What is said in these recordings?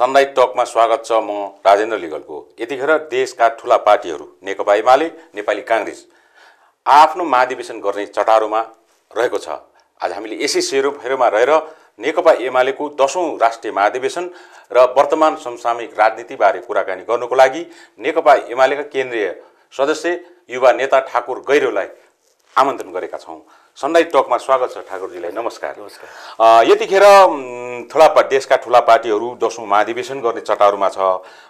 Sunlight टकमा स्वागत छ म राजेन्द्र लिगलको। यतिखेर देशका ठुला पार्टीहरू नेकपा एमाले नेपाली काङ्ग्रेस आफ्नो महाधिवेशन गर्ने चटारोमा रहेको छ। आज हामीले यसै सेरोफेरोमा रहेर नेकपा एमालेको दसौँ राष्ट्रिय महाधिवेशन र वर्तमान समसामयिक राजनीतिबारे कुराकानी गर्नुको लागि नेकपा एमालेका केन्द्रीय सदस्य युवा नेता ठाकुर गैरोलाई आमन्त्रण गरेका छौँ। सनलाइट टकमा स्वागत छ ठाकुरजीलाई। नमस्कार। नमस्कार। यतिखेर ठुला पा- देशका ठुला पार्टीहरू दसौँ महाधिवेशन गर्ने चटारोमा छ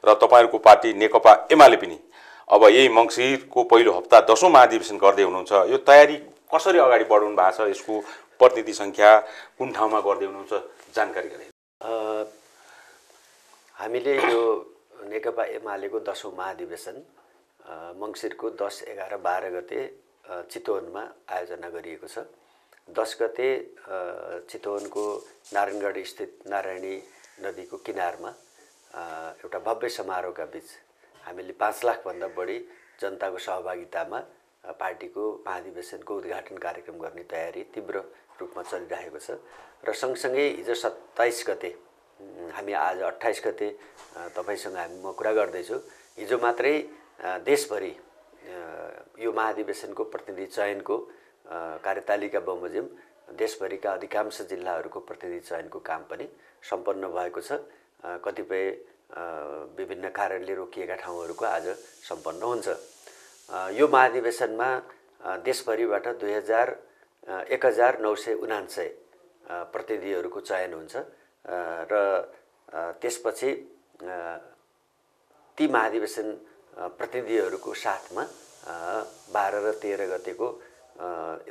र तपाईँहरूको पार्टी नेकपा एमाले पनि। अब यही मङ्सिरको पहिलो हप्ता दसौँ महाधिवेशन गर्दै हुनुहुन्छ। यो तयारी कसरी अगाडि बढाउनु भएको छ यसको प्रतिनिधि सङ्ख्या कुन ठाउँमा गर्दै हुनुहुन्छ जानकारी गरे। अ, हामीले यो नेकपा एमालेको दसौँ महाधिवेशन मङ्सिरको दस एघार बाह्र गते चितवनमा आयोजना गरिएको छ। दस गते चितवनको नारायणगढ स्थित नारायणी नदीको किनारमा एउटा भव्य समारोहका बिच हामीले पाँच लाखभन्दा बढी जनताको सहभागितामा पार्टीको महाधिवेशनको उद्घाटन कार्यक्रम गर्ने तयारी तीव्र रूपमा चलिरहेको छ। र सँगसँगै हिजो सत्ताइस गते हामी आज अट्ठाइस गते तपाईँसँग हामी म कुरा गर्दैछु। हिजो मात्रै देशभरि यो महाधिवेशनको प्रतिनिधि चयनको कार्यतालिका बमोजिम देशभरिका अधिकांश जिल्लाहरूको प्रतिनिधि चयनको काम पनि सम्पन्न भएको छ। कतिपय विभिन्न कारणले रोकिएका ठाउँहरूको आज सम्पन्न हुन्छ। यो महाधिवेशनमा देशभरिबाट दुई हजार एक हजार नौ सय उनान्सय प्रतिनिधिहरूको चयन हुन्छ। र त्यसपछि ती महाधिवेशन प्रतिनिधिहरूको साथमा बाह्र र तेह्र गतेको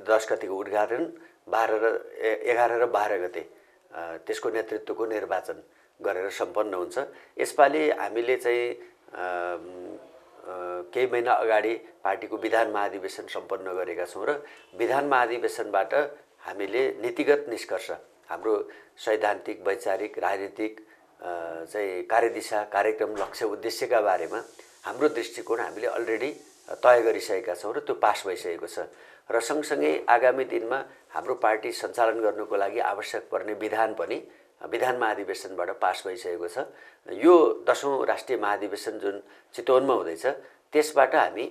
दस गतिको उद्घाटन बाह्र र एघार र बाह्र गते त्यसको नेतृत्वको निर्वाचन गरेर सम्पन्न हुन्छ। यसपालि हामीले चाहिँ केही महिना अगाडि पार्टीको विधान महाधिवेशन सम्पन्न गरेका छौँ र विधान महाधिवेशनबाट हामीले नीतिगत निष्कर्ष हाम्रो सैद्धान्तिक वैचारिक राजनीतिक चाहिँ कार्यदिशा कार्यक्रम लक्ष्य उद्देश्यका बारेमा हाम्रो दृष्टिकोण हामीले अलरेडी तय गरिसकेका छौँ र त्यो पास भइसकेको छ। र सँगसँगै आगामी दिनमा हाम्रो पार्टी सञ्चालन गर्नुको लागि आवश्यक पर्ने विधान पनि विधान महाधिवेशनबाट पास भइसकेको छ। यो दसौँ राष्ट्रिय महाधिवेशन जुन चितवनमा हुँदैछ त्यसबाट हामी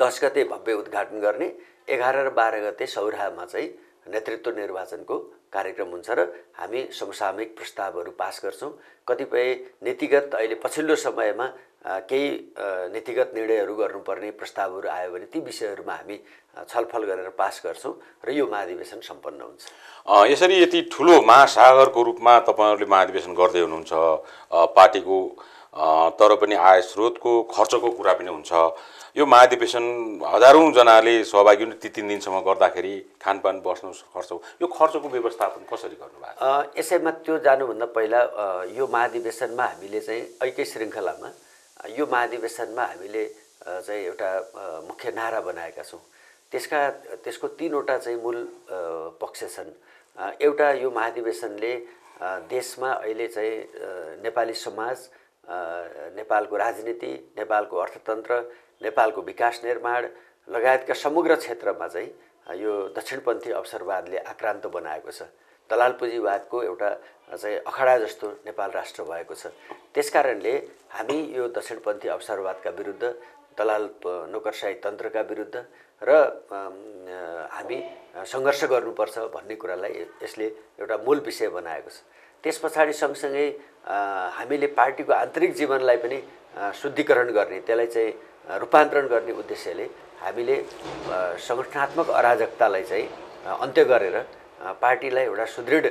दस गते भव्य उद्घाटन गर्ने एघार र बाह्र गते सौराहामा चाहिँ नेतृत्व निर्वाचनको कार्यक्रम हुन्छ र हामी समसामयिक प्रस्तावहरू पास गर्छौँ। कतिपय नीतिगत अहिले पछिल्लो समयमा केही नीतिगत निर्णयहरू गर्नुपर्ने प्रस्तावहरू आयो भने ती विषयहरूमा हामी छलफल गरेर पास गर्छौँ र यो महाधिवेशन सम्पन्न हुन्छ। यसरी यति ठुलो महासागरको रूपमा तपाईँहरूले महाधिवेशन गर्दै हुनुहुन्छ पार्टीको तर पनि आय स्रोतको खर्चको कुरा पनि हुन्छ। यो महाधिवेशन हजारौँजनाले सहभागी हुने ती तिन दिनसम्म गर्दाखेरि खानपान बस्नु खर्च यो खर्चको व्यवस्थापन कसरी गर्नुभएको? यसैमा त्यो जानुभन्दा पहिला यो महाधिवेशनमा हामीले चाहिँ ऐकै श्रृङ्खलामा यो महाधिवेशनमा हामीले चाहिँ एउटा मुख्य नारा बनाएका छौँ। त्यसका त्यसको तिनवटा चाहिँ मूल पक्ष छन्। एउटा यो महाधिवेशनले देशमा अहिले चाहिँ नेपाली समाज नेपालको राजनीति नेपालको अर्थतन्त्र नेपालको विकास निर्माण लगायतका समग्र क्षेत्रमा चाहिँ यो दक्षिणपन्थी अवसरवादले आक्रान्त बनाएको छ। दलाल पुँजीवादको एउटा चाहिँ अखडा जस्तो नेपाल राष्ट्र भएको छ। त्यसकारणले हामी यो दक्षिणपन्थी अवसरवादका विरुद्ध दलाल नोकरसाही तन्त्रका विरुद्ध र हामी सङ्घर्ष गर्नुपर्छ भन्ने कुरालाई यसले एउटा मूल विषय बनाएको छ। त्यस पछाडि सँगसँगै हामीले पार्टीको आन्तरिक जीवनलाई पनि शुद्धिकरण गर्ने त्यसलाई चाहिँ रूपान्तरण गर्ने उद्देश्यले हामीले सङ्गठनात्मक अराजकतालाई चाहिँ अन्त्य गरेर पार्टीलाई एउटा सुदृढ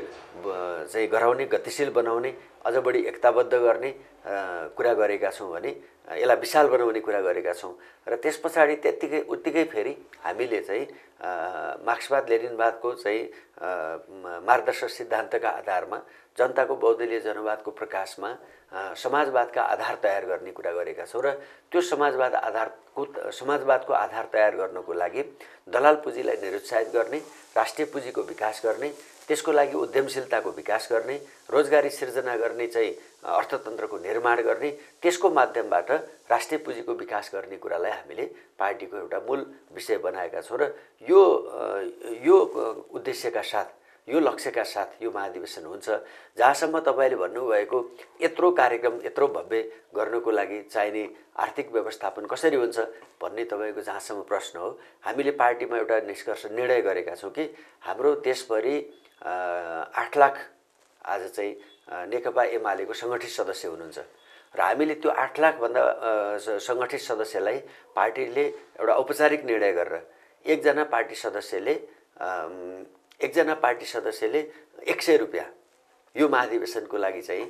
चाहिँ गराउने गतिशील बनाउने अझ बढी एकताबद्ध गर्ने कुरा गरेका छौँ भने यसलाई विशाल बनाउने कुरा गरेका छौँ। र त्यस पछाडि त्यत्तिकै उत्तिकै फेरि हामीले चाहिँ मार्क्सवाद लेनिनवादको चाहिँ मार्गदर्शक सिद्धान्तका आधारमा जनताको बहुदलीय जनवादको प्रकाशमा समाजवादका आधार तयार गर्ने कुरा गरेका छौँ र त्यो समाजवाद आधारको समाजवादको आधार तयार गर्नको लागि दलाल पुँजीलाई निरुत्साहित गर्ने राष्ट्रिय पुँजीको विकास गर्ने त्यसको लागि उद्यमशीलताको विकास गर्ने रोजगारी सिर्जना गर्ने चाहिँ अर्थतन्त्रको निर्माण गर्ने त्यसको माध्यमबाट राष्ट्रिय पुँजीको विकास गर्ने कुरालाई हामीले पार्टीको एउटा मूल विषय बनाएका छौँ र यो यो उद्देश्यका साथ यो लक्ष्यका साथ यो महाधिवेशन हुन्छ। जहाँसम्म तपाईँले भन्नुभएको यत्रो कार्यक्रम यत्रो भव्य गर्नुको लागि चाहिने आर्थिक व्यवस्थापन कसरी हुन्छ भन्ने तपाईँको जहाँसम्म प्रश्न हो। हामीले पार्टीमा एउटा निष्कर्ष निर्णय गरेका छौँ कि हाम्रो देशभरि आठ लाख आज चाहिँ नेकपा एमालेको सङ्गठित सदस्य हुनुहुन्छ। र हामीले त्यो आठ लाखभन्दा सङ्गठित सदस्यलाई पार्टीले एउटा औपचारिक निर्णय गरेर एकजना पार्टी सदस्यले एकजना पार्टी सदस्यले एक सय रुपियाँ यो महाधिवेशनको लागि चाहिँ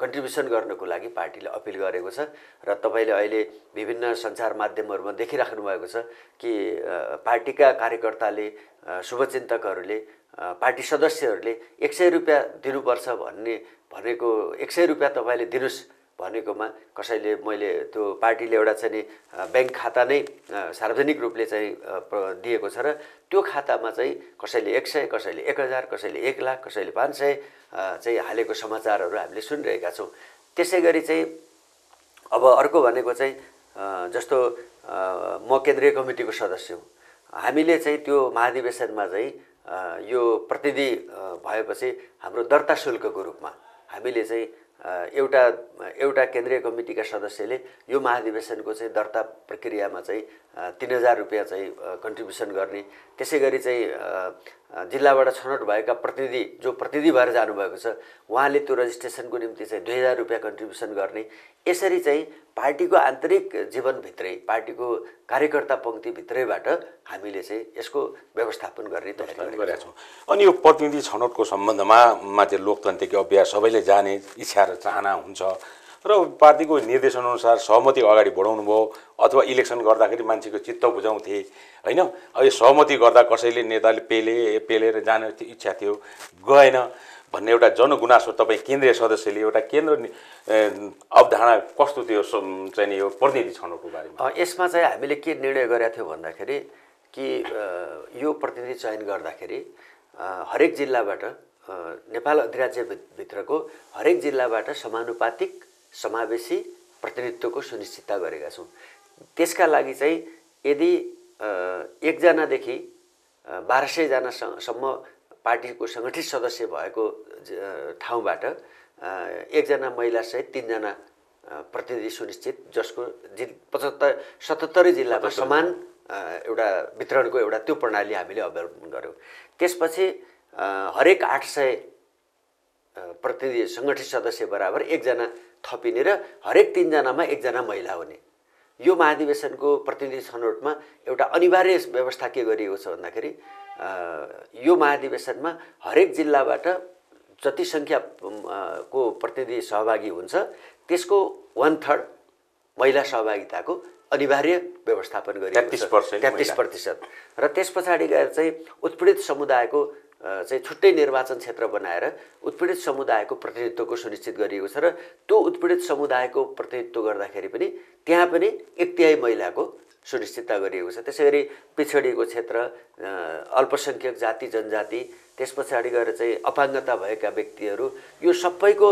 कन्ट्रिब्युसन गर्नको लागि पार्टीले अपिल गरेको छ र तपाईँले अहिले विभिन्न सञ्चार माध्यमहरूमा देखिराख्नु भएको छ कि पार्टीका कार्यकर्ताले शुभचिन्तकहरूले पार्टी सदस्यहरूले एक सय रुपियाँ दिनुपर्छ भन्ने भनेको एक सय रुपियाँ तपाईँले दिनुहोस्। भनेकोमा कसैले मैले त्यो पार्टीले एउटा चाहिँ ब्याङ्क खाता नै सार्वजनिक रूपले चाहिँ दिएको छ र त्यो खातामा चाहिँ कसैले एक सय कसैले एक हजार कसैले एक लाख कसैले पाँच सय चाहिँ हालेको समाचारहरू हामीले सुनिरहेका छौँ। त्यसै गरी चाहिँ अब अर्को भनेको चाहिँ जस्तो म केन्द्रीय कमिटीको सदस्य हुँ। हामीले चाहिँ त्यो महाधिवेशनमा चाहिँ यो प्रतिनिधि भएपछि हाम्रो दर्ता शुल्कको रूपमा हामीले चाहिँ एउटा एउटा केन्द्रीय कमिटीका सदस्यले यो महाधिवेशनको चाहिँ दर्ता प्रक्रियामा चाहिँ तिन हजार रुपियाँ चाहिँ कन्ट्रिब्युसन गर्ने त्यसै गरी चाहिँ जिल्लाबाट छनौट भएका प्रतिनिधि जो प्रतिनिधि भएर जानुभएको छ उहाँले त्यो रजिस्ट्रेसनको निम्ति चाहिँ दुई हजार रुपियाँ कन्ट्रिब्युसन गर्ने। यसरी चाहिँ पार्टीको आन्तरिक जीवनभित्रै पार्टीको कार्यकर्ता पङ्क्तिभित्रैबाट हामीले चाहिँ यसको व्यवस्थापन गर्ने तयारी गरेका छौँ। अनि यो प्रतिनिधि छनौटको सम्बन्धमा माथि लोकतान्त्रिक अभ्यास सबैले जाने इच्छा र चाहना हुन्छ। र पार्टीको निर्देशनअनुसार सहमति अगाडि बढाउनु भयो अथवा इलेक्सन गर्दाखेरि मान्छेको चित्त बुझाउँथे होइन? यो सहमति गर्दा कसैले नेताले पेले पेलेर जाने इच्छा थियो गएन भन्ने एउटा जनगुनासो तपाईँ केन्द्रीय सदस्यले एउटा केन्द्र अवधारणा कस्तो थियो चाहिँ यो प्रतिनिधि छनौटको बारेमा? यसमा चाहिँ हामीले के निर्णय गरेका थियौँ भन्दाखेरि कि यो प्रतिनिधि चयन गर्दाखेरि हरेक जिल्लाबाट नेपाल अधिराज्यभित्रको हरेक जिल्लाबाट समानुपातिक समावेशी प्रतिनिधित्वको सुनिश्चितता गरेका छौँ। त्यसका लागि चाहिँ यदि एकजनादेखि बाह्र सयजनासम्म पार्टीको सङ्गठित सदस्य भएको ठाउँबाट एकजना महिलासहित तिनजना प्रतिनिधि सुनिश्चित जसको जि पचहत्तर सतहत्तरै जिल्लामा समान एउटा वितरणको एउटा त्यो प्रणाली हामीले अवलम्बन गऱ्यौँ त्यसपछि हरेक आठ सय प्रतिनिधि सङ्गठित सदस्य बराबर एकजना थपिने र हरेक तिनजनामा एकजना महिला हुने। यो महाधिवेशनको प्रतिनिधि छनौटमा एउटा अनिवार्य व्यवस्था के गरिएको छ भन्दाखेरि यो महाधिवेशनमा हरेक जिल्लाबाट जति सङ्ख्या को प्रतिनिधि सहभागी हुन्छ त्यसको वान थर्ड महिला सहभागिताको अनिवार्य व्यवस्थापन गरिएको छ। तेत्तिस प्रतिशत। र त्यस पछाडि गएर चाहिँ उत्पीडित समुदायको चाहिँ छुट्टै निर्वाचन क्षेत्र बनाएर उत्पीडित समुदायको प्रतिनिधित्वको सुनिश्चित गरिएको छ र त्यो उत्पीडित समुदायको प्रतिनिधित्व गर्दाखेरि पनि त्यहाँ पनि एक तिहाई महिलाको सुनिश्चितता गरिएको छ। त्यसै गरी पिछडिएको क्षेत्र अल्पसङ्ख्यक जाति जनजाति त्यस पछाडि गएर चाहिँ अपाङ्गता भएका व्यक्तिहरू यो सबैको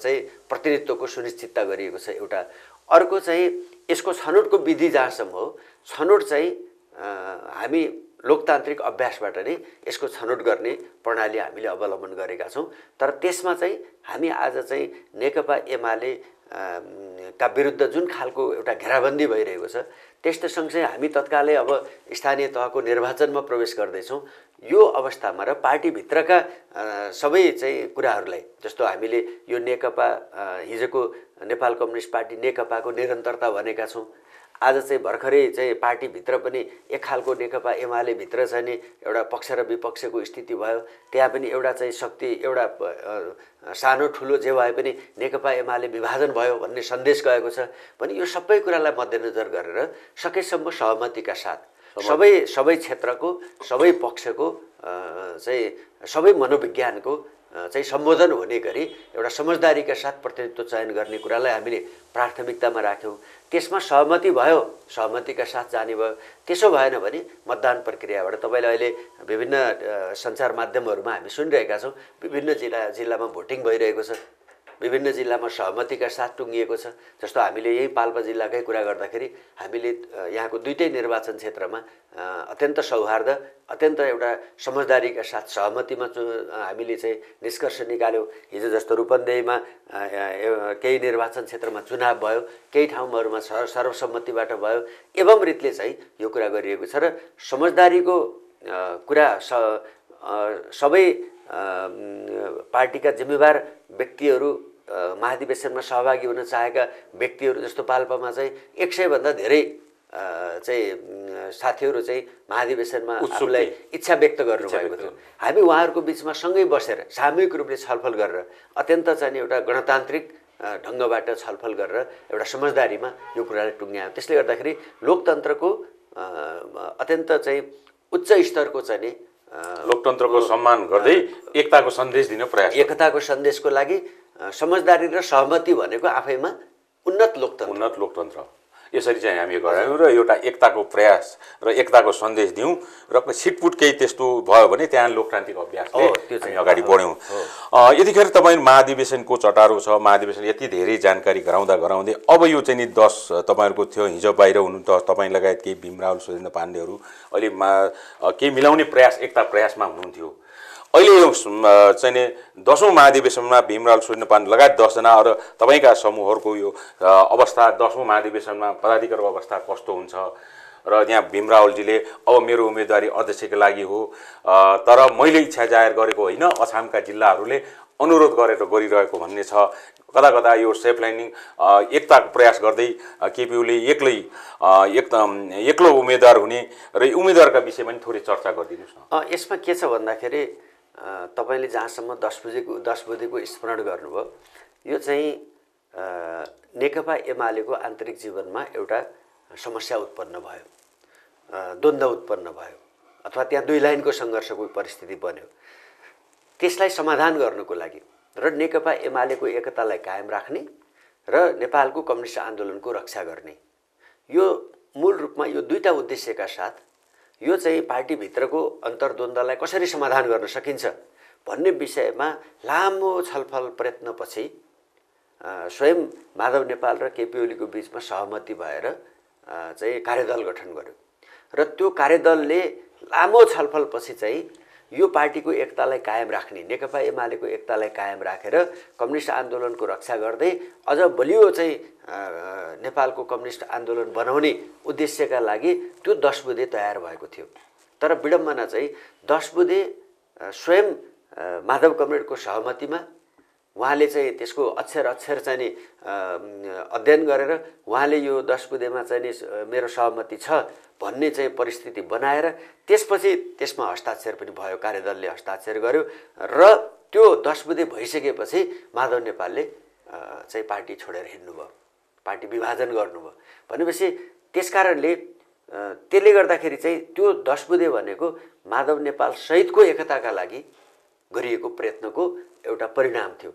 चाहिँ प्रतिनिधित्वको सुनिश्चितता गरिएको छ एउटा। अर्को चाहिँ यसको छनौटको विधि जहाँसम्म हो छनौट चाहिँ हामी लोकतान्त्रिक अभ्यासबाट नै यसको छनौट गर्ने प्रणाली हामीले अवलम्बन गरेका छौँ। तर त्यसमा चाहिँ हामी आज चाहिँ नेकपा एमाले का विरुद्ध जुन खालको एउटा घेराबन्दी भइरहेको छ त्यस्तो सँगसँगै हामी तत्कालै अब स्थानीय तहको निर्वाचनमा प्रवेश गर्दैछौँ। यो अवस्थामा र पार्टीभित्रका सबै चाहिँ कुराहरूलाई जस्तो हामीले यो नेकपा हिजोको नेपाल कम्युनिस्ट पार्टी नेकपाको निरन्तरता भनेका छौँ। आज चाहिँ भर्खरै चाहिँ पार्टीभित्र पनि एक खालको नेकपा एमालेभित्र चाहिँ नि एउटा पक्ष र विपक्षको स्थिति भयो। त्यहाँ पनि एउटा चाहिँ शक्ति एउटा सानो ठुलो जे भए पनि नेकपा एमाले विभाजन भयो भन्ने सन्देश गएको छ। भने यो सबै कुरालाई मध्यनजर गरेर सकेसम्म सहमतिका साथ। सबै सबै क्षेत्रको सबै पक्षको चाहिँ सबै मनोविज्ञानको चाहिँ सम्बोधन हुने गरी एउटा समझदारीका साथ प्रतिनिधित्व चयन गर्ने कुरालाई हामीले प्राथमिकतामा राख्यौँ। त्यसमा सहमति भयो सहमतिका साथ जाने भयो। त्यसो भएन भने मतदान प्रक्रियाबाट तपाईँले अहिले विभिन्न सञ्चार माध्यमहरूमा हामी सुनिरहेका छौँ। विभिन्न जिल्ला जिल्लामा भोटिङ भइरहेको छ। विभिन्न जिल्लामा सहमतिका साथ टुङ्गिएको छ। जस्तो हामीले यही पाल्पा जिल्लाकै कुरा गर्दाखेरि हामीले यहाँको दुइटै निर्वाचन क्षेत्रमा अत्यन्त सौहार्द अत्यन्त एउटा समझदारीका साथ सहमतिमा चु हामीले चाहिँ निष्कर्ष निकाल्यौँ। हिजो जस्तो रूपन्देहीमा केही निर्वाचन क्षेत्रमा चुनाव भयो केही ठाउँहरूमा सर्व सर्वसम्मतिबाट भयो एवं रीतले चाहिँ यो कुरा गरिएको छ र समझदारीको कुरा स सबै पार्टीका जिम्मेवार व्यक्तिहरू महाधिवेशनमा सहभागी हुन चाहेका व्यक्तिहरू जस्तो पाल्पामा चाहिँ एक सयभन्दा धेरै चाहिँ साथीहरू चाहिँ महाधिवेशनमा आफूलाई इच्छा व्यक्त गर्नुभएको थियो। हामी उहाँहरूको बिचमा सँगै बसेर सामूहिक रूपले छलफल गरेर अत्यन्त चाहिँ एउटा गणतान्त्रिक ढङ्गबाट छलफल गरेर एउटा समझदारीमा यो कुरालाई टुङ्ग्यायो। त्यसले गर्दाखेरि लोकतन्त्रको अत्यन्त चाहिँ उच्च स्तरको चाहिँ लोकतन्त्रको सम्मान गर्दै एकताको सन्देश दिन प्रयास एकताको सन्देशको लागि समझदारी र सहमति भनेको आफैमा उन्नत लोकतन्त्र। उन्नत लोकतन्त्र। यसरी चाहिँ हामी गरायौँ र एउटा एकताको प्रयास र एकताको सन्देश दिउँ र छिटपुट केही त्यस्तो भयो भने त्यहाँ लोकतान्त्रिक अभ्यास हामी अगाडि बढ्यौँ। यतिखेर तपाईँ महाधिवेशनको चटारो छ महाधिवेशन यति धेरै जानकारी गराउँदा गराउँदै अब यो चाहिँ नि दस तपाईँहरूको थियो हिजो बाहिर हुनु त तपाईँ लगायत केही भीमरावल सुरेन्द्र पाण्डेहरू अहिले मा केही मिलाउने प्रयास एकता प्रयासमा हुनुहुन्थ्यो। अहिले यो चाहिँ नि दसौँ महाधिवेशनमा भीमराल सूर्यपान लगायत दसजना अरू तपाईँका समूहहरूको यो अवस्था दसौँ महाधिवेशनमा पदाधिकारको अवस्था कस्तो हुन्छ? र यहाँ भीमरावलजीले अब मेरो उम्मेदवारी अध्यक्षको लागि हो। तर मैले इच्छा जाहेर गरेको होइन अछामका जिल्लाहरूले अनुरोध गरेर गरिरहेको भन्ने छ। कता कता यो सेफ लाइनिङ एकताको प्रयास गर्दै केपियुले एक्लै एक एक्लो उम्मेदवार हुने र उम्मेदवारका विषयमा पनि थोरै चर्चा गरिदिनुहोस् न। यसमा के छ भन्दाखेरि तपाईँले जहाँसम्म दस बजेको दस बजेको स्मरण गर्नुभयो यो चाहिँ नेकपा एमालेको आन्तरिक जीवनमा एउटा समस्या उत्पन्न भयो द्वन्द्व उत्पन्न भयो अथवा त्यहाँ दुई लाइनको सङ्घर्षको परिस्थिति बन्यो। त्यसलाई समाधान गर्नुको लागि र नेकपा एमालेको एकतालाई कायम राख्ने र नेपालको कम्युनिस्ट आन्दोलनको रक्षा गर्ने यो मूल रूपमा यो दुईवटा उद्देश्यका साथ यो चाहिँ पार्टीभित्रको अन्तर्द्वन्द्वलाई कसरी समाधान गर्न सकिन्छ भन्ने विषयमा लामो छलफल प्रयत्नपछि स्वयं माधव नेपाल र केपी ओलीको बिचमा सहमति भएर चाहिँ कार्यदल गठन गर्यो। र त्यो कार्यदलले लामो छलफलपछि चाहिँ यो पार्टीको एकतालाई कायम राख्ने नेकपा एमालेको एकतालाई कायम राखेर कम्युनिस्ट आन्दोलनको रक्षा गर्दै अझ बलियो चाहिँ नेपालको कम्युनिस्ट आन्दोलन बनाउने उद्देश्यका लागि त्यो दस बुधे तयार भएको थियो। तर विडम्बना चाहिँ दस बुधे स्वयं माधव कमरेडको सहमतिमा उहाँले चाहिँ त्यसको अक्षर अक्षर चाहिँ नि अध्ययन गरेर उहाँले यो दस बुधेमा चाहिँ नि मेरो सहमति छ भन्ने चाहिँ परिस्थिति बनाएर त्यसपछि त्यसमा हस्ताक्षर पनि भयो कार्यदलले हस्ताक्षर गर्यो र त्यो दस बुधे भइसकेपछि माधव नेपालले चाहिँ पार्टी छोडेर हिँड्नुभयो पार्टी विभाजन गर्नुभयो भनेपछि त्यस कारणले त्यसले गर्दाखेरि चाहिँ त्यो दस बुधे भनेको माधव नेपाल सहितको एकताका लागि गरिएको प्रयत्नको एउटा परिणाम थियो।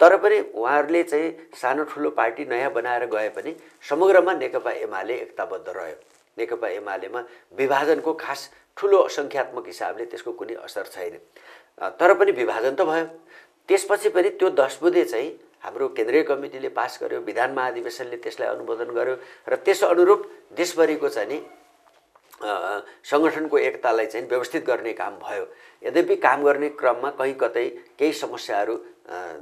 तर पनि उहाँहरूले चाहिँ सानो ठुलो पार्टी नयाँ बनाएर गए पनि समग्रमा नेकपा एमाले एकताबद्ध रह्यो। नेकपा एमालेमा विभाजनको खास ठुलो सङ्ख्यात्मक हिसाबले त्यसको कुनै असर छैन। तर पनि विभाजन त भयो। त्यसपछि पनि त्यो दस बुधे चाहिँ हाम्रो केन्द्रीय कमिटीले पास गर्यो विधान महाधिवेशनले त्यसलाई अनुमोदन गर्यो र त्यस अनुरूप देशभरिको चाहिँ नि सङ्गठनको एकतालाई चाहिँ व्यवस्थित गर्ने काम भयो। यद्यपि काम गर्ने क्रममा कहीँ कतै केही समस्याहरू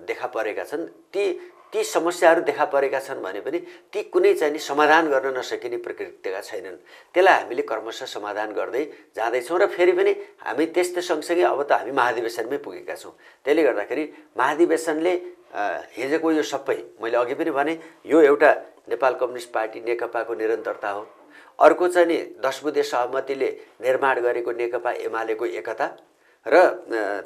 देखा परेका छन्। ती ती समस्याहरू देखा परेका छन् भने पनि ती कुनै चाहिँ नि समाधान गर्न नसकिने प्रकृतिका छैनन्। त्यसलाई हामीले क्रमशः समाधान गर्दै जाँदैछौँ र फेरि पनि हामी त्यस्तै सँगसँगै अब त हामी महाधिवेशनमै पुगेका छौँ। त्यसले गर्दाखेरि महाधिवेशनले हिजोको यो सबै मैले अघि पनि भने यो एउटा नेपाल कम्युनिस्ट पार्टी नेकपाको निरन्तरता हो। अर्को चाहिँ नि दस बुधे सहमतिले निर्माण गरेको नेकपा एमालेको एकता र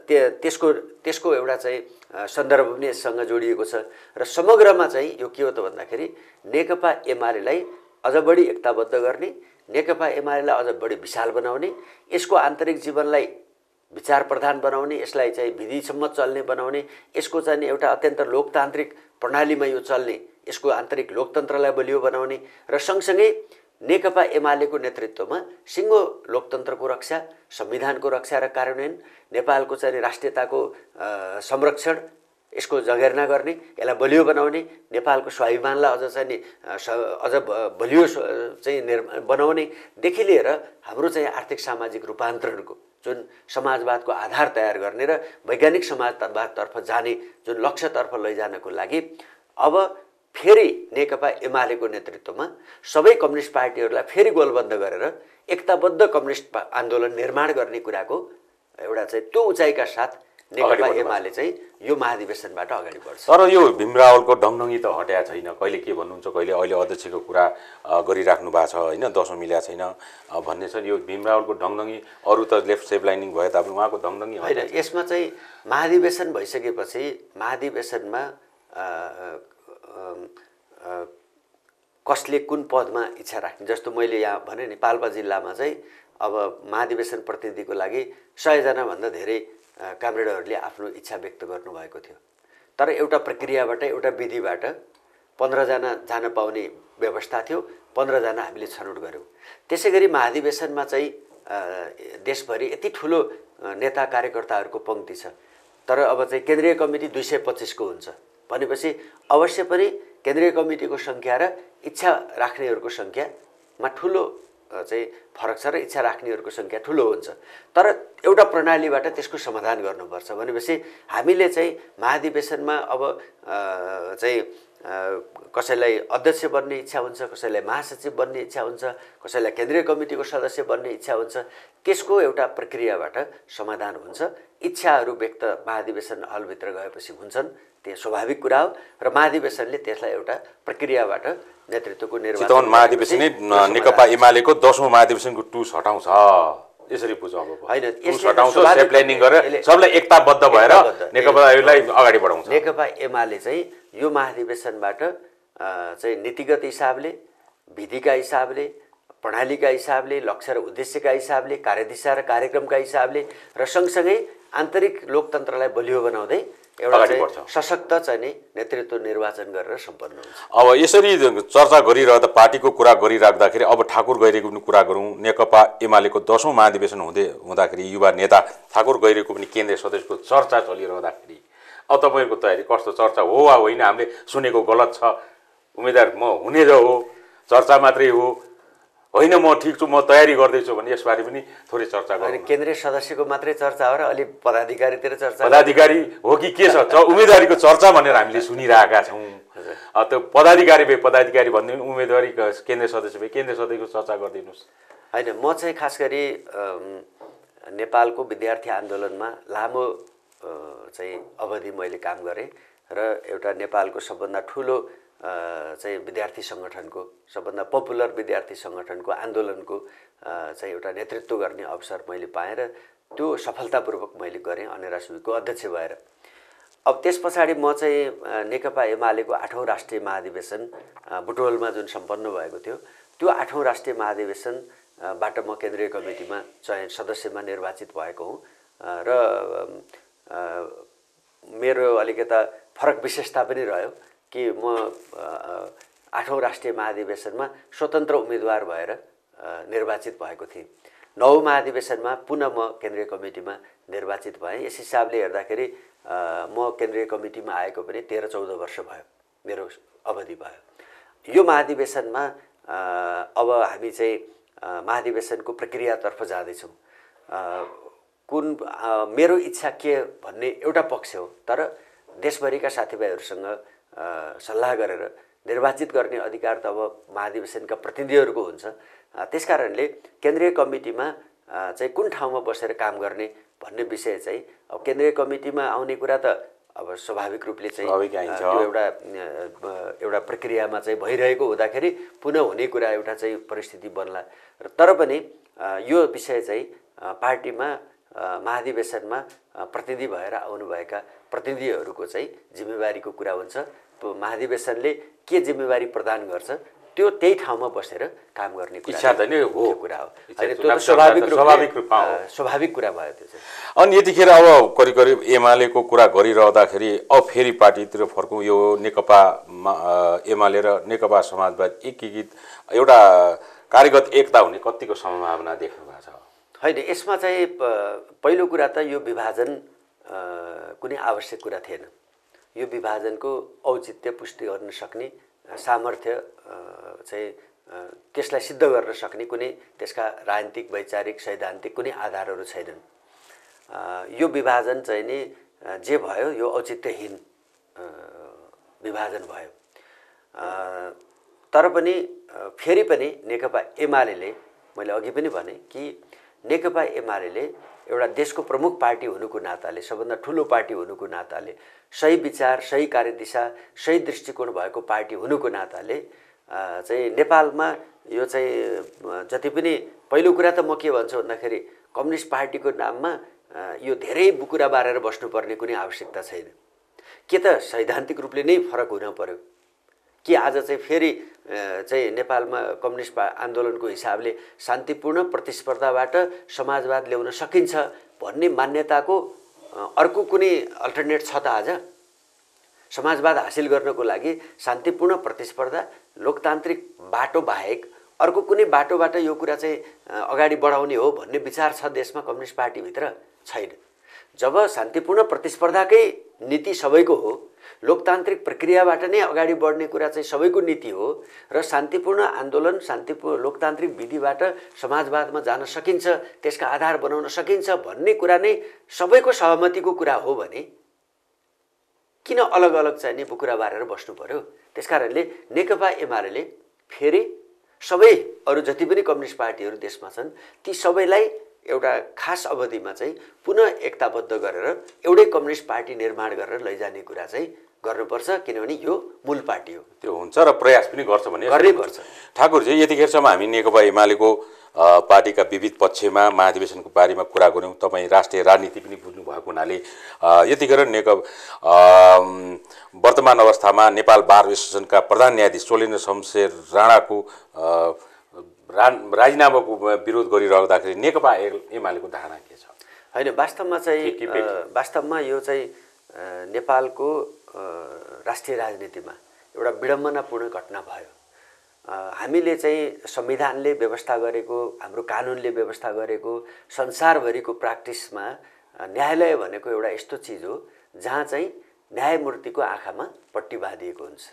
त्यसको त्यसको एउटा चाहिँ सन्दर्भ पनि यससँग जोडिएको छ। र समग्रमा चाहिँ यो के हो त भन्दाखेरि नेकपा एमालेलाई अझ बढी एकताबद्ध गर्ने नेकपा एमालेलाई अझ बढी विशाल बनाउने यसको आन्तरिक जीवनलाई विचार प्रधान बनाउने यसलाई चाहिँ विधिसम्म चल्ने बनाउने यसको चाहिँ एउटा अत्यन्त लोकतान्त्रिक प्रणालीमा यो चल्ने यसको आन्तरिक लोकतन्त्रलाई बलियो बनाउने र सँगसँगै नेकपा एमालेको नेतृत्वमा सिङ्गो लोकतन्त्रको रक्षा संविधानको रक्षा र कार्यान्वयन नेपालको चाहिँ राष्ट्रियताको संरक्षण यसको जगेर्ना गर्ने यसलाई बलियो बनाउने नेपालको स्वाभिमानलाई अझ चाहिँ नि अझ बलियो चाहिँ निर् बनाउनेदेखि लिएर हाम्रो चाहिँ आर्थिक सामाजिक रूपान्तरणको जुन समाजवादको आधार तयार गर्ने र वैज्ञानिक समाजवादतर्फ जाने जुन लक्ष्यतर्फ लैजानको लागि अब फेरि नेकपा एमालेको नेतृत्वमा सबै कम्युनिस्ट पार्टीहरूलाई फेरि गोलबद्ध गरेर एकताबद्ध कम्युनिस्ट आन्दोलन निर्माण गर्ने कुराको एउटा चाहिँ त्यो उचाइका साथ नेकपा एमाले चाहिँ यो महाधिवेशनबाट अगाडि बढ्छ। तर यो भीमरावलको ढङढङ्गी त हट्या छैन। कहिले के भन्नुहुन्छ कहिले अहिले अध्यक्षको कुरा गरिराख्नु भएको छ होइन? दसौँ मिल्या छैन भन्ने छ। यो भीमरावलको ढङढङ्गी अरू त लेफ्ट सेप लाइनिङ भए तापनि उहाँको ढङढङ्गी होइन यसमा चाहिँ महाधिवेशन भइसकेपछि महाधिवेशनमा कसले कुन पदमा इच्छा राख्ने? जस्तो मैले यहाँ भने नि पाल्पा जिल्लामा चाहिँ अब महाधिवेशन प्रतिनिधिको लागि सयजनाभन्दा धेरै कामरेडहरूले आफ्नो इच्छा व्यक्त गर्नुभएको थियो। तर एउटा प्रक्रियाबाट एउटा विधिबाट पन्ध्रजना जान पाउने व्यवस्था थियो पन्ध्रजना हामीले छनौट गऱ्यौँ। त्यसै गरी महाधिवेशनमा चाहिँ देशभरि यति ठुलो नेता कार्यकर्ताहरूको पङ्क्ति छ। तर अब चाहिँ केन्द्रीय कमिटी दुई सय पच्चिसको हुन्छ। भनेपछि अवश्य पनि केन्द्रीय कमिटीको सङ्ख्या र इच्छा राख्नेहरूको सङ्ख्यामा ठुलो चाहिँ फरक छ र इच्छा राख्नेहरूको सङ्ख्या ठुलो हुन्छ। तर एउटा प्रणालीबाट त्यसको समाधान गर्नुपर्छ। भनेपछि हामीले चाहिँ महाधिवेशनमा अब चाहिँ कसैलाई अध्यक्ष बन्ने इच्छा हुन्छ कसैलाई महासचिव बन्ने इच्छा हुन्छ कसैलाई केन्द्रीय कमिटीको सदस्य बन्ने इच्छा हुन्छ त्यसको एउटा प्रक्रियाबाट समाधान हुन्छ। इच्छाहरू व्यक्त महाधिवेशन हलभित्र गएपछि हुन्छन्। त्यो स्वाभाविक कुरा हो र महाधिवेशनले त्यसलाई एउटा प्रक्रियाबाट नेतृत्वको निर्वाचन महाधिवेशनै नेकपा एमालेको दसौँ महाधिवेशनको टुस हटाउँछ। यसरी बुझौँ अब होइन हटाउँछ प्लानिङ गरेर सबलाई एकताबद्ध भएर नेकपालाई अगाडि बढाउँछ। नेकपा एमाले चाहिँ यो महाधिवेशनबाट चाहिँ नीतिगत हिसाबले विधिका हिसाबले प्रणालीका हिसाबले लक्ष्य र उद्देश्यका हिसाबले कार्यदिशा र कार्यक्रमका हिसाबले र सँगसँगै आन्तरिक लोकतन्त्रलाई बलियो बनाउँदै एउटा सशक्त चाहिँ नेतृत्व निर्वाचन गरेर सम्पन्न हुन्छ। अब यसरी चर्चा गरिरहँदा पार्टीको कुरा गरिराख्दाखेरि अब ठाकुर गैरीको पनि कुरा गरौँ। नेकपा एमालेको दसौँ महाधिवेशन हुँदै हुँदाखेरि युवा नेता ठाकुर गैरीको पनि केन्द्रीय सदस्यको चर्चा चलिरहँदाखेरि अब तपाईँहरूको तयारी कस्तो चर्चा हो वा होइन? हामीले सुनेको गलत छ। उम्मेदवार म हुने जो हो चर्चा मात्रै हो। होइन म ठिक छु म तयारी गर्दैछु भने यसबारे पनि थोरै चर्चा गर्नु केन्द्रीय सदस्यको मात्रै चर्चा हो र अलिक पदाधिकारीतिर चर्चा पदाधिकारी हो कि के छ? उम्मेदवारीको चर्चा भनेर हामीले सुनिरहेका छौँ। त्यो पदाधिकारी भए पदाधिकारी भनिदिनु उम्मेदवारी केन्द्रीय सदस्य भए केन्द्रीय सदस्यको चर्चा गरिदिनुहोस्। होइन म चाहिँ खास गरी नेपालको विद्यार्थी आन्दोलनमा लामो चाहिँ अवधि मैले काम गरेँ र एउटा नेपालको सबभन्दा ठुलो चाहिँ विद्यार्थी सङ्गठनको सबभन्दा पपुलर विद्यार्थी सङ्गठनको आन्दोलनको चाहिँ एउटा नेतृत्व गर्ने अवसर मैले पाएँ र त्यो सफलतापूर्वक मैले गरेँ अनेरा सुईको अध्यक्ष भएर। अब त्यस पछाडि म चाहिँ नेकपा एमालेको आठौँ राष्ट्रिय महाधिवेशन बुटवलमा जुन सम्पन्न भएको थियो त्यो आठौँ राष्ट्रिय महाधिवेशनबाट म केन्द्रीय कमिटीमा चयन सदस्यमा निर्वाचित भएको हुँ। र मेरो अलिकता फरक विशेषता पनि रह्यो। कि म आठौँ राष्ट्रिय महाधिवेशनमा स्वतन्त्र उम्मेदवार भएर निर्वाचित भएको थिएँ। नौ महाधिवेशनमा पुनः म केन्द्रीय कमिटीमा निर्वाचित भएँ। यस हिसाबले हेर्दाखेरि म केन्द्रीय कमिटीमा आएको पनि तेह्र चौध वर्ष भयो। मेरो अवधि भयो। यो महाधिवेशनमा अब हामी चाहिँ महाधिवेशनको प्रक्रियातर्फ जाँदैछौँ। कुन मेरो इच्छा के भन्ने एउटा पक्ष हो तर देशभरिका साथीभाइहरूसँग सल्लाह गरेर निर्वाचित गर्ने अधिकार त अब महाधिवेशनका प्रतिनिधिहरूको हुन्छ। त्यस कारणले केन्द्रीय कमिटीमा चाहिँ कुन ठाउँमा बसेर काम गर्ने भन्ने विषय चाहिँ अब केन्द्रीय कमिटीमा आउने कुरा त अब स्वाभाविक रूपले चाहिँ त्यो एउटा एउटा प्रक्रियामा चाहिँ भइरहेको हुँदाखेरि पुनः हुने कुरा एउटा चाहिँ परिस्थिति बन्ला। र तर पनि यो विषय चाहिँ पार्टीमा महाधिवेशनमा प्रतिनिधि भएर आउनुभएका प्रतिनिधिहरूको चाहिँ जिम्मेवारीको कुरा हुन्छ। महाधिवेशनले के जिम्मेवारी प्रदान गर्छ त्यो त्यही ठाउँमा बसेर काम गर्ने इच्छा त नै हो। कुरा हो। स्वाभाविक स्वाभाविक रूपमा स्वाभाविक कुरा भयो त्यो चाहिँ। अनि यतिखेर अब करिब करिब एमालेको कुरा गरिरहँदाखेरि अब फेरि पार्टीतिर फर्कौँ। यो नेकपा एमाले र नेकपा समाजवाद एकीकृत एउटा कार्यगत एकता हुने कतिको सम्भावना देख्नु भएको छ। होइन यसमा चाहिँ पहिलो कुरा त यो विभाजन कुनै आवश्यक कुरा थिएन। यो विभाजनको औचित्य पुष्टि गर्न सक्ने सामर्थ्य चाहिँ त्यसलाई सिद्ध गर्न सक्ने कुनै त्यसका राजनीतिक वैचारिक सैद्धान्तिक कुनै आधारहरू छैनन्। यो विभाजन चाहिँ नि जे भयो यो औचित्यहीन विभाजन भयो। तर पनि फेरि पनि नेकपा एमाले मैले अघि पनि भने कि नेकपा एमाले एउटा देशको प्रमुख पार्टी हुनुको नाताले सबभन्दा ठुलो पार्टी हुनुको नाताले सही विचार सही कार्यदिशा सही दृष्टिकोण भएको पार्टी हुनुको नाताले चाहिँ नेपालमा यो चाहिँ जति पनि पहिलो कुरा त म के भन्छु भन्दाखेरि कम्युनिस्ट पार्टीको नाममा यो धेरै बुकुरा बारेर बस्नुपर्ने कुनै आवश्यकता छैन। के त सैद्धान्तिक रूपले नै फरक हुन पऱ्यो कि आज चाहिँ फेरि चाहिँ नेपालमा कम्युनिस्ट आन्दोलनको हिसाबले शान्तिपूर्ण प्रतिस्पर्धाबाट समाजवाद ल्याउन सकिन्छ भन्ने मान्यताको अर्को कुनै अल्टरनेट छ त आज? समाजवाद हासिल गर्नको लागि शान्तिपूर्ण प्रतिस्पर्धा लोकतान्त्रिक बाटो बाहेक अर्को कुनै बाटोबाट यो कुरा चाहिँ अगाडि बढाउने हो भन्ने विचार छ देशमा कम्युनिस्ट पार्टीभित्र? छैन। जब शान्तिपूर्ण प्रतिस्पर्धाकै नीति सबैको हो लोकतान्त्रिक प्रक्रियाबाट नै अगाडि बढ्ने कुरा चाहिँ सबैको नीति हो र शान्तिपूर्ण आन्दोलन शान्तिपूर्ण लोकतान्त्रिक विधिबाट समाजवादमा जान सकिन्छ त्यसका आधार बनाउन सकिन्छ भन्ने कुरा नै सबैको सहमतिको कुरा हो भने किन अलग अलग चाहिँ नि बुकुरा बारेर बस्नु पऱ्यो त्यस कारणले नेकपा एमाले फेरि सबै अरू जति पनि कम्युनिस्ट पार्टीहरू देशमा छन् ती सबैलाई एउटा खास अवधिमा चाहिँ पुनः एकताबद्ध गरेर एउटै कम्युनिस्ट पार्टी निर्माण गरेर लैजाने कुरा चाहिँ गर्नुपर्छ किनभने यो मूल पार्टी हो। त्यो हुन्छ र प्रयास पनि गर्छ भने गर्नै पर्छ। ठाकुरजी यतिखेरसम्म हामी नेकपा एमालेको पार्टीका विविध पक्षमा महाधिवेशनको बारेमा कुरा गऱ्यौँ तपाईँ राष्ट्रिय राजनीति पनि बुझ्नु भएको हुनाले यतिखेर नेकपा वर्तमान अवस्थामा नेपाल बार एसोसिएसनका प्रधान न्यायाधीश चोलेन्द्र शमशेर राणाको रा राजीनामाको विरोध गरिरहँदाखेरि नेकपा एमालेको धारणा के छ? होइन वास्तवमा चाहिँ वास्तवमा यो चाहिँ नेपालको राष्ट्रिय राजनीतिमा एउटा विडम्बनापूर्ण घटना भयो। हामीले चाहिँ संविधानले व्यवस्था गरेको हाम्रो कानुनले व्यवस्था गरेको संसारभरिको प्र्याक्टिसमा न्यायालय भनेको एउटा यस्तो चिज हो जहाँ चाहिँ न्यायमूर्तिको आँखामा पट्टी बाँधिएको हुन्छ।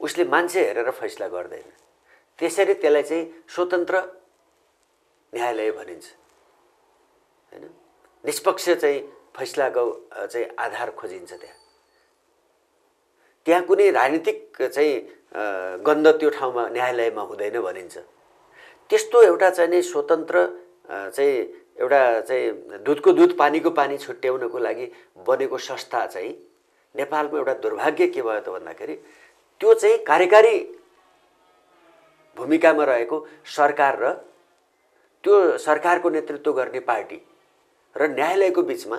उसले मान्छे हेरेर फैसला गर्दैन। त्यसरी त्यसलाई चाहिँ स्वतन्त्र न्यायालय भनिन्छ। होइन? निष्पक्ष चाहिँ फैसलाको चाहिँ आधार खोजिन्छ त्यहाँ। त्यहाँ कुनै राजनीतिक चाहिँ गन्ध त्यो ठाउँमा न्यायालयमा हुँदैन भनिन्छ। त्यस्तो एउटा चाहिँ नि स्वतन्त्र चाहिँ एउटा चाहिँ दुधको दुध पानीको पानी छुट्याउनको लागि बनेको संस्था चाहिँ नेपालको एउटा दुर्भाग्य के भयो त भन्दाखेरि त्यो चाहिँ कार्यकारी भूमिकामा रहेको सरकार र त्यो सरकारको नेतृत्व गर्ने पार्टी र न्यायालयको बिचमा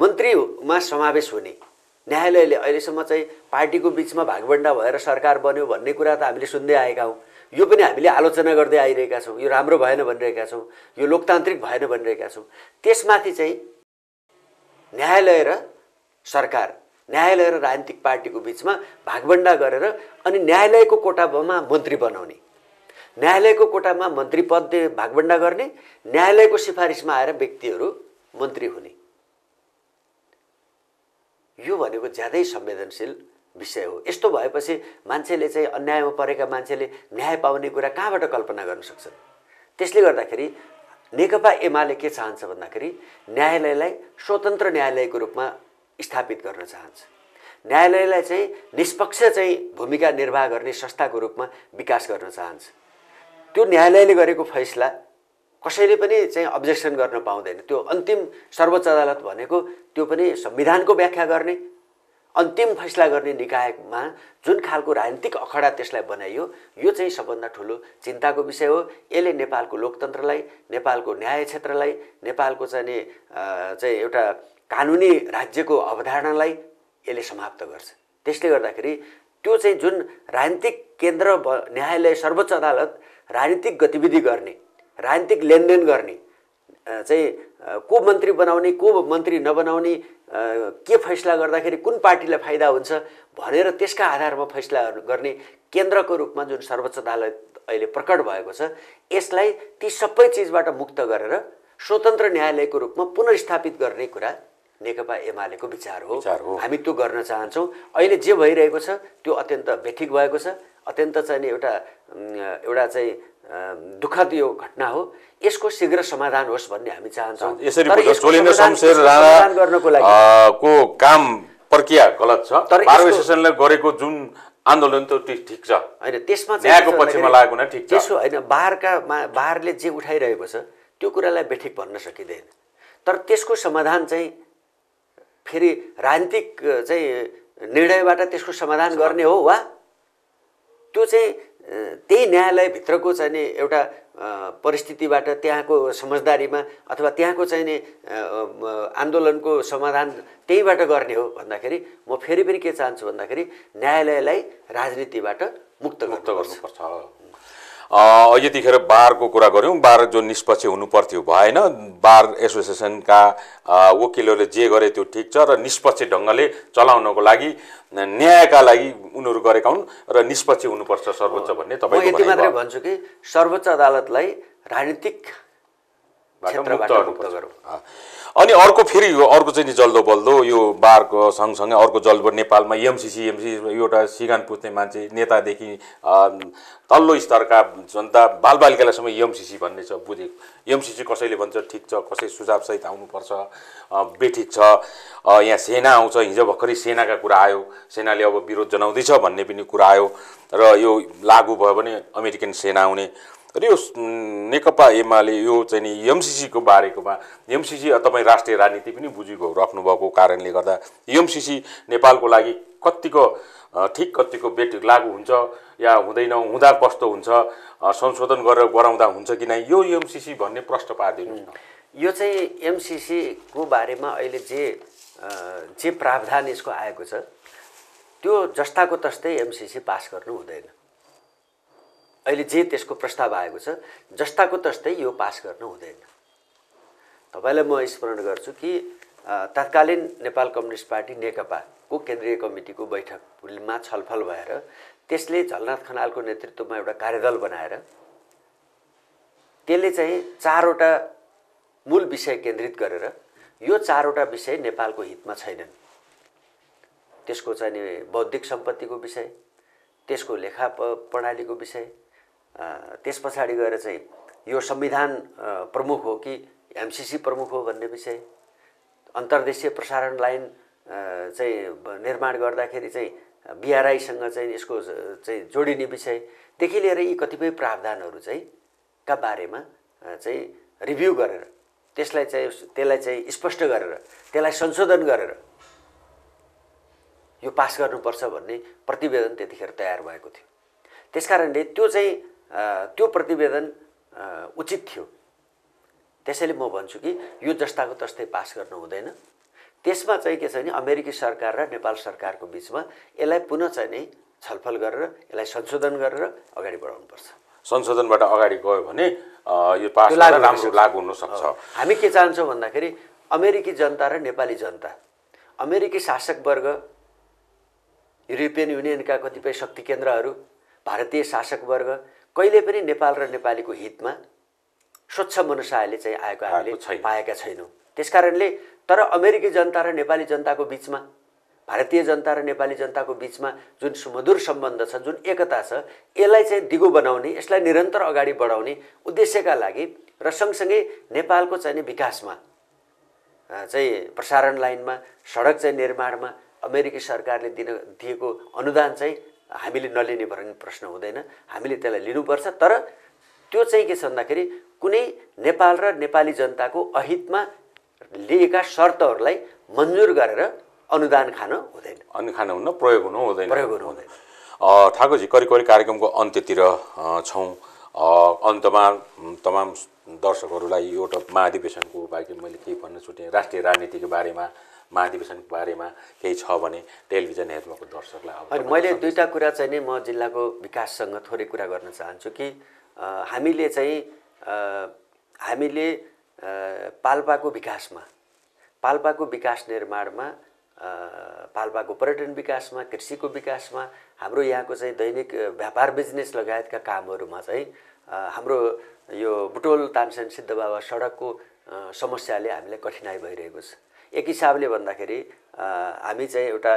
मन्त्रीमा समावेश हुने न्यायालयले अहिलेसम्म चाहिँ पार्टीको बिचमा भागबन्डा भएर सरकार बन्यो भन्ने कुरा त हामीले सुन्दै आएका हौँ। यो पनि हामीले आलोचना गर्दै आइरहेका छौँ। यो राम्रो भएन भनिरहेका छौँ। यो लोकतान्त्रिक भएन भनिरहेका छौँ। त्यसमाथि चाहिँ न्यायालय र सरकार न्यायालय र राजनीतिक पार्टीको बिचमा भागबन्डा गरेर अनि न्यायालयको कोटामा मन्त्री बनाउने। न्यायालयको कोटामा मन्त्री पद भागबन्डा गर्ने न्यायालयको सिफारिसमा आएर व्यक्तिहरू मन्त्री हुने। यो भनेको ज्यादै संवेदनशील विषय हो। यस्तो भएपछि मान्छेले चाहिँ अन्यायमा परेका मान्छेले न्याय पाउने कुरा कहाँबाट कल्पना गर्न सक्छन्? त्यसले गर्दाखेरि नेकपा एमाले के चाहन्छ भन्दाखेरि न्यायालयलाई स्वतन्त्र न्यायालयको रूपमा स्थापित गर्न चाहन्छ। न्यायालयलाई चाहिँ निष्पक्ष चाहिँ भूमिका निर्वाह गर्ने संस्थाको रूपमा विकास गर्न चाहन्छ। त्यो न्यायालयले गरेको फैसला कसैले पनि चाहिँ अब्जेक्सन गर्न पाउँदैन। त्यो अन्तिम सर्वोच्च अदालत भनेको त्यो पनि संविधानको व्याख्या गर्ने अन्तिम फैसला गर्ने निकायमा जुन खालको राजनीतिक अखडा त्यसलाई बनाइयो यो चाहिँ सबभन्दा ठुलो चिन्ताको विषय हो। यसले नेपालको लोकतन्त्रलाई नेपालको न्याय क्षेत्रलाई नेपालको चाहिँ चाहिँ एउटा कानुनी राज्यको अवधारणालाई यसले समाप्त गर्छ। त्यसले गर्दाखेरि त्यो चाहिँ जुन राजनीतिक केन्द्र न्यायालय सर्वोच्च अदालत राजनीतिक गतिविधि गर्ने राजनीतिक लेनदेन गर्ने चाहिँ को मन्त्री बनाउने को मन्त्री नबनाउने के फैसला गर्दाखेरि कुन पार्टीलाई फाइदा हुन्छ भनेर त्यसका आधारमा फैसला गर्ने केन्द्रको रूपमा जुन सर्वोच्च अदालत अहिले प्रकट भएको छ यसलाई ती सबै चिजबाट मुक्त गरेर स्वतन्त्र न्यायालयको रूपमा पुनर्स्थापित गर्ने कुरा नेकपा एमालेको विचार हो। विचार हो। हामी त्यो गर्न चाहन्छौँ। अहिले जे भइरहेको छ त्यो अत्यन्त बेठिक भएको छ। अत्यन्त चाहिँ नि एउटा एउटा चाहिँ दुःखद यो घटना हो। यसको शीघ्र समाधान होस् भन्ने हामी चाहन्छौँ। यसरी गर्नको लागि। को काम प्रक्रिया गलत छ। तर एसोसिएसनले गरेको जुन आन्दोलन त ठिक छ। होइन त्यसमा चाहिँ पक्षमा लागेको नै ठिक। त्यसो होइन बारका मा- बारले जे उठाइरहेको छ त्यो कुरालाई बेठिक भन्न सकिँदैन। तर त्यसको समाधान चाहिँ फेरि राजनीतिक चाहिँ निर्णयबाट त्यसको समाधान। गर्ने हो वा त्यो चाहिँ त्यही न्यायालयभित्रको चाहिँ नि एउटा परिस्थितिबाट त्यहाँको समझदारीमा अथवा त्यहाँको चाहिँ नि आन्दोलनको समाधान त्यहीबाट गर्ने हो भन्दाखेरि म फेरि पनि के चाहन्छु भन्दाखेरि न्यायालयलाई राजनीतिबाट मुक्त मुक्त गर्नुपर्छ। यतिखेर बारको कुरा गऱ्यौँ बार जो निष्पक्ष हुनु पर्थ्यो भएन बार एसोसिएसनका वकिलहरूले जे गरे त्यो ठिक छ र निष्पक्ष ढङ्गले चलाउनको लागि न्यायका लागि उनीहरू गरेका हुन् र निष्पक्ष हुनुपर्छ सर्वोच्च भन्ने म तपाईँको यति मात्रै। भन्छु कि सर्वोच्च अदालतलाई राजनीतिक बाट क्षेत्रबाट मुक्त मुक्त हुनुपर्छ। गरौँ अँ। अनि अर्को फेरि यो अर्को चाहिँ नि जल्दो बल्दो यो बारको सँगसँगै अर्को जल्दो नेपालमा एमसिसी एमसिसी एउटा सिगान पुज्ने मान्छे नेतादेखि तल्लो स्तरका जनता बालबालिकालाईसम्म एमसिसी भन्ने छ बुझेको। एमसिसी कसैले भन्छ ठिक छ कसै सुझावसहित आउनुपर्छ बेठिक छ यहाँ सेना आउँछ हिजो भर्खरै सेनाका कुरा आयो सेनाले अब विरोध जनाउँदैछ भन्ने पनि कुरा आयो र यो लागु भयो भने अमेरिकन सेना आउने। र यो नेकपा एमाले यो चाहिँ नि एमसिसीको बारेकोमा एमसिसी तपाईँ राष्ट्रिय राजनीति पनि बुझेको राख्नुभएको कारणले गर्दा एमसिसी नेपालको लागि कतिको अ, ठिक कतिको बेट लागु हुन्छ या हुँदैन हुँदा कस्तो हुन्छ संशोधन गरेर गराउँदा हुन्छ कि नै यो एमसिसी भन्ने प्रश्न पारिदिनुहोस् न। यो चाहिँ एमसिसीको बारेमा अहिले जे जे प्रावधान यसको आएको छ त्यो जस्ताको तस्तै एमसिसी पास गर्नु हुँदैन। अहिले जे त्यसको प्रस्ताव आएको छ जस्ताको तस्तै यो पास गर्नु हुँदैन। तपाईँलाई म स्मरण गर्छु कि तत्कालीन नेपाल कम्युनिस्ट पार्टी नेकपाको केन्द्रीय कमिटीको बैठकमा छलफल भएर त्यसले झलनाथ खनालको नेतृत्वमा एउटा कार्यदल बनाएर त्यसले चाहिँ चारवटा मूल विषय केन्द्रित गरेर यो चारवटा विषय नेपालको हितमा छैनन्। त्यसको चाहिँ बौद्धिक सम्पत्तिको विषय त्यसको लेखा प्रणालीको विषय त्यस पछाडि गएर चाहिँ यो संविधान प्रमुख हो कि एमसिसी प्रमुख हो भन्ने विषय अन्तर्देशीय प्रसारण लाइन चाहिँ निर्माण गर्दाखेरि चाहिँ बिआरआईसँग चाहिँ यसको चाहिँ जोडिने विषयदेखि लिएर यी कतिपय प्रावधानहरू चाहिँ का बारेमा चाहिँ रिभ्यू गरेर त्यसलाई चाहिँ त्यसलाई चाहिँ स्पष्ट गरेर त्यसलाई संशोधन गरेर यो पास गर्नुपर्छ भन्ने प्रतिवेदन त्यतिखेर तयार भएको थियो। त्यस कारणले त्यो चाहिँ त्यो प्रतिवेदन उचित थियो। त्यसैले म भन्छु कि यो जस्ताको तस्तै पास गर्नु हुँदैन। त्यसमा चाहिँ के छ भने अमेरिकी सरकार र नेपाल सरकारको बिचमा यसलाई पुनः चाहिँ नि छलफल गरेर यसलाई संशोधन गरेर अगाडि बढाउनुपर्छ। संशोधनबाट अगाडि गयो भने यो पास राम्रो। लागु हुनसक्छ। हामी के चाहन्छौँ भन्दाखेरि अमेरिकी जनता र नेपाली जनता अमेरिकी शासक वर्ग युरोपियन युनियनका कतिपय शक्ति केन्द्रहरू भारतीय शासक वर्ग कहिले पनि नेपाल र नेपालीको हितमा स्वच्छ मनसायले चाहिँ आएको हामीले। पाएका छैनौँ त्यस कारणले तर अमेरिकी जनता र नेपाली जनताको बिचमा भारतीय जनता र नेपाली जनताको बिचमा जुन सुमधुर सम्बन्ध छ जुन एकता छ यसलाई चाहिँ दिगो बनाउने यसलाई निरन्तर अगाडि बढाउने उद्देश्यका लागि र सँगसँगै नेपालको चाहिँ विकासमा चाहिँ प्रसारण लाइनमा सडक चाहिँ निर्माणमा अमेरिकी सरकारले दिन दिएको अनुदान चाहिँ हामीले नलिने भन्ने प्रश्न हुँदैन। हामीले त्यसलाई लिनुपर्छ तर त्यो चाहिँ के छ भन्दाखेरि कुनै नेपाल र नेपाली जनताको अहितमा लिएका शर्तहरूलाई मन्जुर गरेर अनुदान खान हुँदैन। अनि खानु हुन्न प्रयोग हुनु हुँदैन। प्रयोग हुनु हुँदैन। ठाकुरजी करिब कार्यक्रमको अन्त्यतिर छौँ। अन्तमा तमाम दर्शकहरूलाई एउटा महाधिवेशनको बारेमा मैले केही भन्न छुटेँ। राष्ट्रिय राजनीतिको बारेमा। महाधिवेशनको बारेमा केही छ भने टेलिभिजन हेर्नुको दर्शकलाई अब अनि मैले। दुईवटा कुरा चाहिँ नि म जिल्लाको विकाससँग थोरै कुरा गर्न चाहन्छु कि हामीले चाहिँ हामीले पाल्पाको विकासमा पाल्पाको विकास निर्माणमा पाल्पाको पर्यटन विकासमा कृषिको विकासमा हाम्रो यहाँको चाहिँ दैनिक व्यापार बिजनेस लगायतका कामहरूमा चाहिँ हाम्रो यो बुटोल तानसेन सिद्धबाबा सडकको समस्याले हामीलाई कठिनाइ भइरहेको छ एक हिसाबले भन्दाखेरि हामी चाहिँ एउटा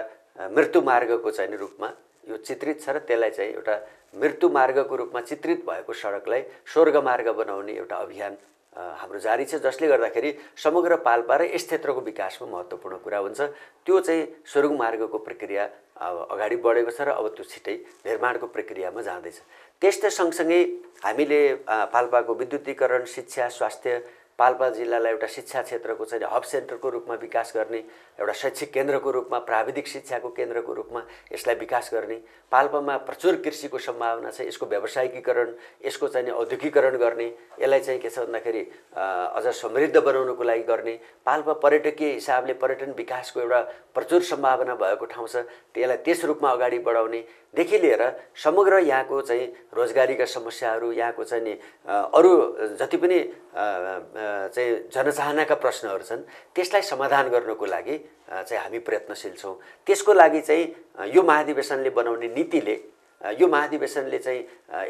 मृत्यु मार्गको चाहिँ रूपमा यो चित्रित छ र त्यसलाई चाहिँ एउटा मृत्यु मार्गको रूपमा चित्रित भएको सडकलाई स्वर्ग मार्ग बनाउने एउटा अभियान हाम्रो जारी छ जसले गर्दाखेरि समग्र पाल्पा र यस क्षेत्रको विकासमा महत्त्वपूर्ण कुरा हुन्छ। त्यो चाहिँ स्वर्ग मार्गको प्रक्रिया अब अगाडि बढेको छ र अब त्यो छिटै निर्माणको प्रक्रियामा जाँदैछ। त्यस्तै सँगसँगै हामीले पाल्पाको विद्युतीकरण शिक्षा स्वास्थ्य पाल्पा जिल्लालाई एउटा शिक्षा क्षेत्रको चाहिँ हब सेन्टरको रूपमा विकास गर्ने एउटा शैक्षिक केन्द्रको रूपमा प्राविधिक शिक्षाको केन्द्रको रूपमा यसलाई विकास गर्ने पाल्पामा प्रचुर कृषिको सम्भावना छ यसको व्यावसायिकीकरण यसको चाहिँ औद्योगिकरण गर्ने यसलाई चाहिँ के छ भन्दाखेरि अझ समृद्ध बनाउनुको लागि गर्ने पाल्पा पर्यटकीय हिसाबले पर्यटन विकासको एउटा प्रचुर सम्भावना भएको ठाउँ छ त्यसलाई त्यस रूपमा अगाडि बढाउनेदेखि लिएर समग्र यहाँको चाहिँ रोजगारीका समस्याहरू यहाँको चाहिँ नि अरू जति पनि चाहिँ जनचाहनाका प्रश्नहरू छन् त्यसलाई समाधान गर्नको लागि चाहिँ हामी प्रयत्नशील छौँ। त्यसको लागि चाहिँ यो महाधिवेशनले बनाउने नीतिले यो महाधिवेशनले चाहिँ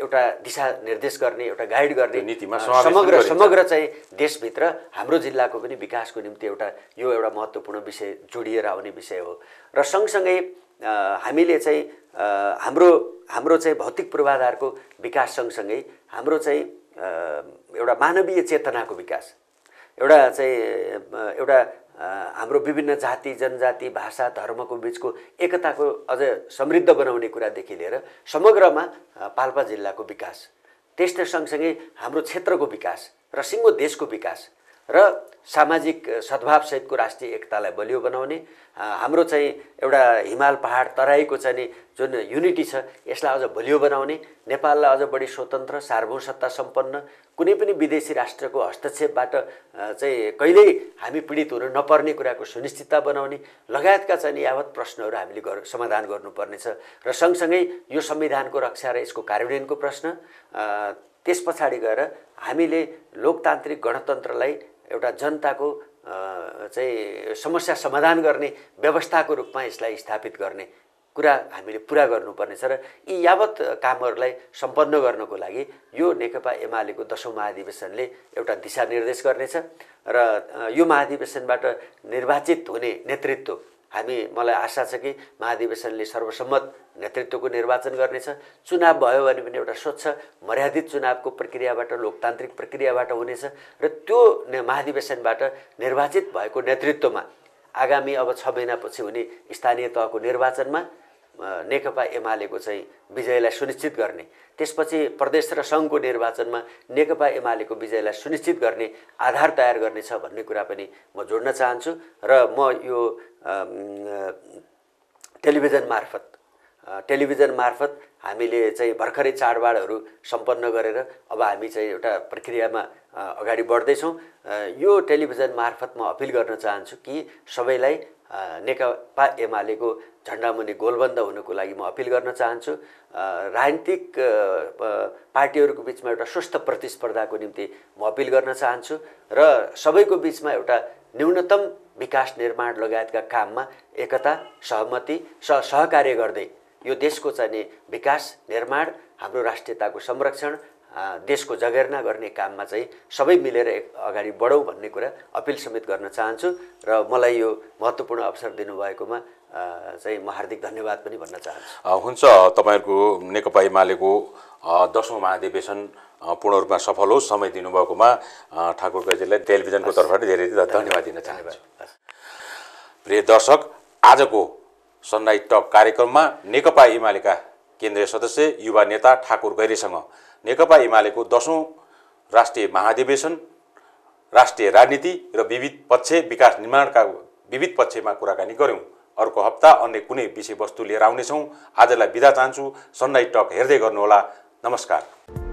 एउटा दिशा निर्देश गर्ने एउटा गाइड गर्ने नीतिमा समग्र समग्र चाहिँ देशभित्र हाम्रो जिल्लाको पनि विकासको निम्ति एउटा यो एउटा महत्त्वपूर्ण विषय जोडिएर आउने विषय हो। र सँगसँगै हामीले चाहिँ हाम्रो हाम्रो चाहिँ भौतिक पूर्वाधारको विकास सँगसँगै हाम्रो चाहिँ एउटा मानवीय चेतनाको विकास एउटा चाहिँ एउटा हाम्रो विभिन्न जाति जनजाति भाषा धर्मको बिचको एकताको अझ समृद्ध बनाउने कुरादेखि लिएर समग्रमा पाल्पा जिल्लाको विकास त्यस्तै सँगसँगै हाम्रो क्षेत्रको विकास र सिङ्गो देशको विकास र सामाजिक सद्भावसहितको राष्ट्रिय एकतालाई बलियो बनाउने हाम्रो चाहिँ एउटा हिमाल पहाड तराईको चाहिँ जुन युनिटी छ यसलाई अझ बलियो बनाउने नेपाललाई अझ बढी स्वतन्त्र सार्वभौम सत्ता सम्पन्न कुनै पनि विदेशी राष्ट्रको हस्तक्षेपबाट चाहिँ कहिल्यै हामी पीडित हुन नपर्ने कुराको सुनिश्चितता बनाउने लगायतका चाहिँ यावत प्रश्नहरू हामीले गर समाधान गर्नुपर्नेछ। र सँगसँगै यो संविधानको रक्षा र यसको कार्यान्वयनको प्रश्न त्यस पछाडि गएर हामीले लोकतान्त्रिक गणतन्त्रलाई एउटा जनताको चाहिँ समस्या समाधान गर्ने व्यवस्थाको रूपमा यसलाई स्थापित गर्ने कुरा हामीले पुरा गर्नुपर्नेछ र यी यावत कामहरूलाई सम्पन्न गर्नको लागि यो नेकपा एमालेको दसौँ महाधिवेशनले एउटा दिशानिर्देश गर्नेछ र यो महाधिवेशनबाट निर्वाचित हुने नेतृत्व हामी मलाई आशा छ कि महाधिवेशनले सर्वसम्मत नेतृत्वको निर्वाचन गर्नेछ। चुनाव भयो भने पनि एउटा स्वच्छ मर्यादित चुनावको प्रक्रियाबाट लोकतान्त्रिक प्रक्रियाबाट हुनेछ र त्यो महाधिवेशनबाट निर्वाचित भएको नेतृत्वमा आगामी अब छ महिनापछि हुने स्थानीय तहको निर्वाचनमा नेकपा एमालेको चाहिँ विजयलाई सुनिश्चित गर्ने त्यसपछि प्रदेश र सङ्घको निर्वाचनमा नेकपा एमालेको विजयलाई सुनिश्चित गर्ने आधार तयार गर्नेछ भन्ने कुरा पनि म जोड्न चाहन्छु र म यो टेलिभिजन मार्फत। टेलिभिजन मार्फत हामीले चाहिँ भर्खरै चाडबाडहरू सम्पन्न गरेर अब हामी चाहिँ एउटा प्रक्रियामा अगाडि बढ्दैछौँ। यो टेलिभिजन मार्फत म अपिल गर्न चाहन्छु कि सबैलाई नेकपा एमालेको झन्डामुनि गोलबन्द हुनुको लागि म अपिल गर्न चाहन्छु। राजनीतिक पार्टीहरूको बिचमा एउटा स्वस्थ प्रतिस्पर्धाको निम्ति म अपिल गर्न चाहन्छु र सबैको बिचमा एउटा न्यूनतम विकास निर्माण लगायतका काममा एकता सहमति स सहकार्य गर्दै यो देशको चाहिँ विकास निर्माण हाम्रो राष्ट्रियताको संरक्षण देशको जगेर्ना गर्ने काममा चाहिँ सबै मिलेर अगाडि बढौँ भन्ने कुरा अपिल समेत गर्न चाहन्छु र मलाई यो महत्त्वपूर्ण अवसर दिनुभएकोमा चाहिँ म हार्दिक धन्यवाद पनि भन्न चाहन्छु। हुन्छ। तपाईँहरूको नेकपा एमालेको दसौँ महाधिवेशन पूर्ण रूपमा सफल होस् समय दिनुभएकोमा ठाकुर गैजीलाई टेलिभिजनको तर्फबाट धेरै धेरै धन्यवाद दिन चाहन्छु। प्रिय दर्शक आजको सनराइज टक कार्यक्रममा नेकपा एमालेका केन्द्रीय सदस्य युवा नेता ठाकुर गैरीसँग नेकपा एमालेको दसौँ राष्ट्रिय महाधिवेशन राष्ट्रिय राजनीति र विविध पक्ष विकास निर्माणका विविध पक्षमा कुराकानी गऱ्यौँ। अर्को हप्ता अन्य कुनै विषयवस्तु लिएर आउनेछौँ। आजलाई बिदा चाहन्छु। सनराइज टक हेर्दै गर्नुहोला। नमस्कार।